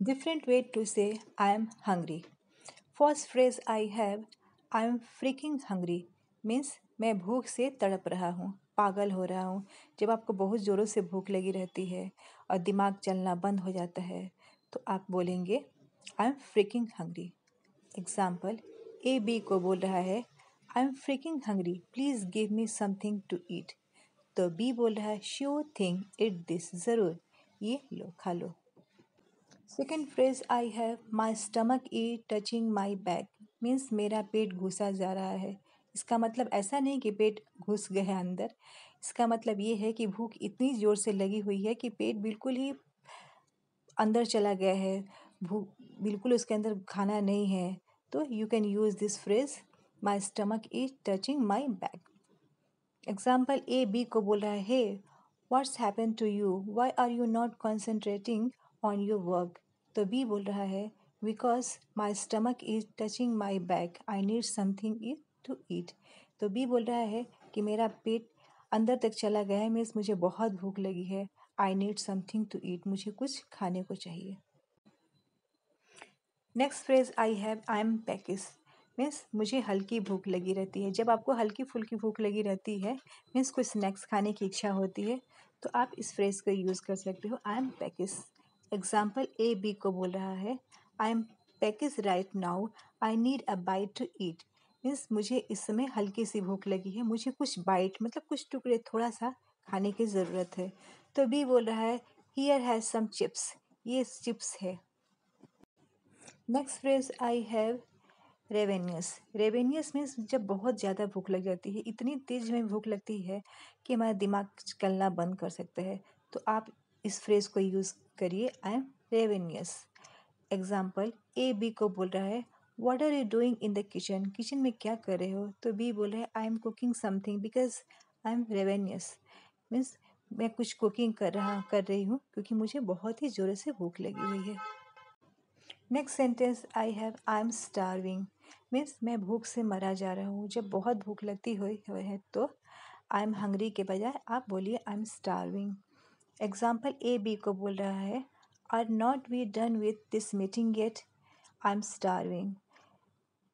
Different way to say, I am hungry. First phrase I have, I am freaking hungry, means मैं भूख से तड़प रहा हूँ, पागल हो रहा हूँ। जब आपको बहुत ज़ोरों से भूख लगी रहती है और दिमाग चलना बंद हो जाता है तो आप बोलेंगे I am freaking hungry example A B को बोल रहा है I am freaking hungry please give me something to eat तो बी बोल रहा है श्योर थिंग इट दिस ज़रूर, ये लो, खा लो। Second phrase I have my stomach is touching my back means मेरा पेट घुसा जा रहा है। इसका मतलब ऐसा नहीं कि पेट घुस गया है अंदर। इसका मतलब ये है कि भूख इतनी ज़ोर से लगी हुई है कि पेट बिल्कुल ही अंदर चला गया है। भूख बिल्कुल उसके अंदर खाना नहीं है। तो you can use this phrase my stomach is touching my back example A B को बोल रहा है hey what's happen to you why are you not concentrating on your work तो बी बोल रहा है because my stomach is touching my back I need something it to eat तो B बोल रहा है कि मेरा पेट अंदर तक चला गया है, मीन्स मुझे बहुत भूख लगी है I need something to eat मुझे कुछ खाने को चाहिए। Next phrase I have I am peckish means मुझे हल्की भूख लगी रहती है। जब आपको हल्की फुल्की भूख लगी रहती है, मीन्स कुछ स्नैक्स खाने की इच्छा होती है तो आप इस फ्रेज का यूज़ कर सकते हो I am peckish example A B को बोल रहा है I am peckish right now I need a bite to eat means मुझे इस समय हल्की सी भूख लगी है। मुझे कुछ बाइट मतलब कुछ टुकड़े थोड़ा सा खाने की ज़रूरत है। तो बी बोल रहा है हियर हैज़ सम चिप्स ये चिप्स है। Next phrase I have ravenous ravenous means जब बहुत ज़्यादा भूख लग जाती है, इतनी तेज़ में भूख लगती है कि हमारा दिमाग चलना बंद कर सकता है। तो आप इस फ्रेज को यूज़ करिए I am ravenous example A B को बोल रहा है what are you doing in the kitchen kitchen में क्या कर रहे हो? तो बी बोल रहे हैं I am cooking something because I am ravenous means मैं कुछ कुकिंग कर रहा, कर रही हूँ, क्योंकि मुझे बहुत ही ज़ोरों से भूख लगी हुई है। Next sentence I have I am starving means मैं भूख से मरा जा रहा हूँ। जब बहुत भूख लगती हुई है तो आई एम हंगरी के बजाय आप बोलिए I am starving example A B को बोल रहा है are not we done with this meeting yet I am starving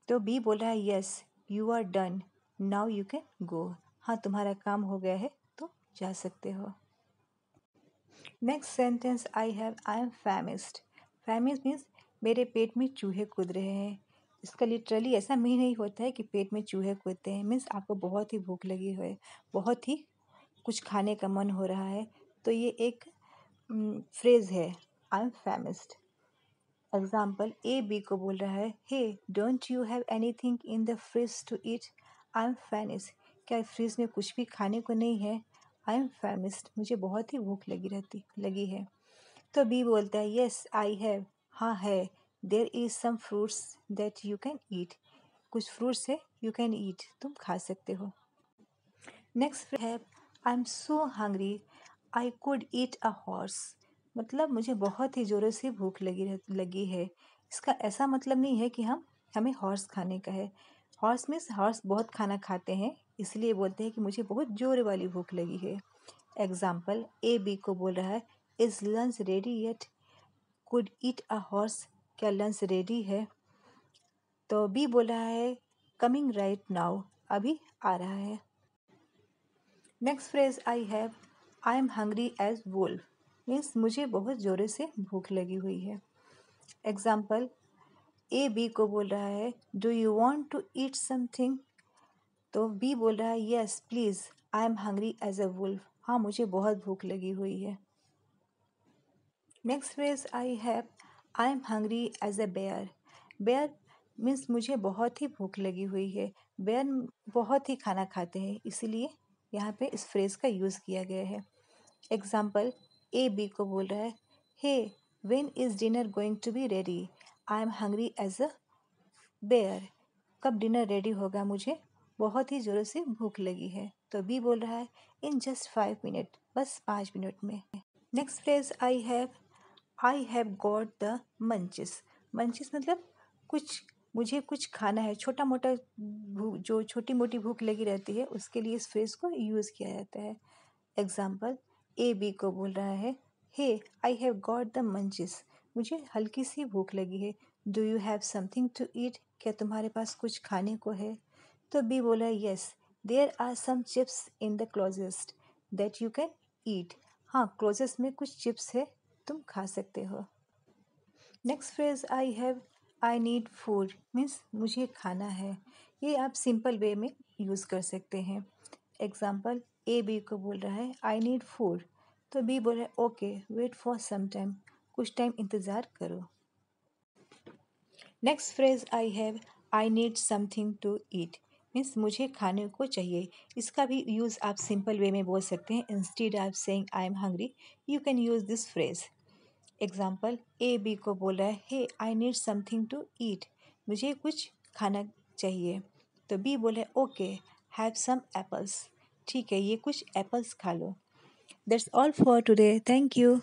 तो बी बोल रहा है yes you are done now you can go हाँ तुम्हारा काम हो गया है तो जा सकते हो। Next sentence I have I am famished famished means मेरे पेट में चूहे कूद रहे हैं। इसका लिटरली ऐसा मीन नहीं होता है कि पेट में चूहे कूदते हैं। मीन्स आपको बहुत ही भूख लगी हुई है। बहुत ही कुछ खाने का मन हो रहा है। तो ये एक फ्रेज है I am famished example A B को बोल रहा है hey don't you have anything in the fridge to eat I am famished क्या फ्रिज में कुछ भी खाने को नहीं है? आई एम फेमिस्ट मुझे बहुत ही भूख लगी रहती, लगी है। तो बी बोलता है येस आई हैव हाँ है। There is some fruits that you can eat कुछ फ्रूट्स है यू कैन ईट तुम खा सकते हो। नेक्स्ट है I am so hungry I could eat a horse मतलब मुझे बहुत ही ज़ोरों से भूख लगी लगी है। इसका ऐसा मतलब नहीं है कि हम, हमें हॉर्स खाने का है। हॉर्स में हॉर्स बहुत खाना खाते हैं, इसलिए बोलते हैं कि मुझे बहुत ज़ोर वाली भूख लगी है। एग्ज़ाम्पल ए बी को बोल रहा है is lunch ready yet could eat a horse क्या लंच रेडी है? तो बी बोल रहा है कमिंग राइट नाउ अभी आ रहा है। Next phrase I have I am hungry as wolf means मुझे बहुत ज़ोरे से भूख लगी हुई है। एग्ज़ाम्पल ए बी को बोल रहा है do you want to eat something तो बी बोल रहा है yes please I am hungry as a wolf हाँ मुझे बहुत भूख लगी हुई है। Next phrase I have I am hungry as a bear bear means मुझे बहुत ही भूख लगी हुई है। बेयर बहुत ही खाना खाते हैं, इसीलिए यहाँ पे इस फ्रेज का यूज़ किया गया है। एग्ज़ाम्पल ए बी को बोल रहा है hey when is dinner going to be ready I am hungry as a bear कब डिनर रेडी होगा मुझे? बहुत ही ज़ोरों से भूख लगी है। तो बी बोल रहा है इन जस्ट फाइव मिनट बस पाँच मिनट में. Next phrase I have I have got the munchies munchies मतलब कुछ, मुझे कुछ खाना है। छोटा मोटा भूख जो छोटी मोटी भूख लगी रहती है, उसके लिए इस फ्रेज को यूज़ किया जाता है। एग्ज़ाम्पल ए बी को बोल रहा है, hey I have got the munchies मुझे हल्की सी भूख लगी है। Do you have something to eat क्या तुम्हारे पास कुछ खाने को है? तो बी बोला yes there are some chips in the closet that you can eat हाँ क्लोजेस्ट में कुछ चिप्स है, तुम खा सकते हो. Next phrase I have I need food means मुझे खाना है। ये आप सिंपल वे में यूज़ कर सकते हैं। एग्ज़ाम्पल ए, बी को बोल रहा है आई नीड फ़ूड तो बी बोल रहा है okay wait for some time कुछ टाइम इंतज़ार करो। Next phrase I have I need something to eat means मुझे खाने को चाहिए। इसका भी यूज़ आप सिंपल वे में बोल सकते हैं। Instead of saying I am hungry you can use this phrase example A B को बोल रहा है hey I need something to eat मुझे कुछ खाना चाहिए। तो बी बोले ओके हैव सम एप्पल्स ठीक है ये कुछ एप्पल्स खा लो। That's all for today thank you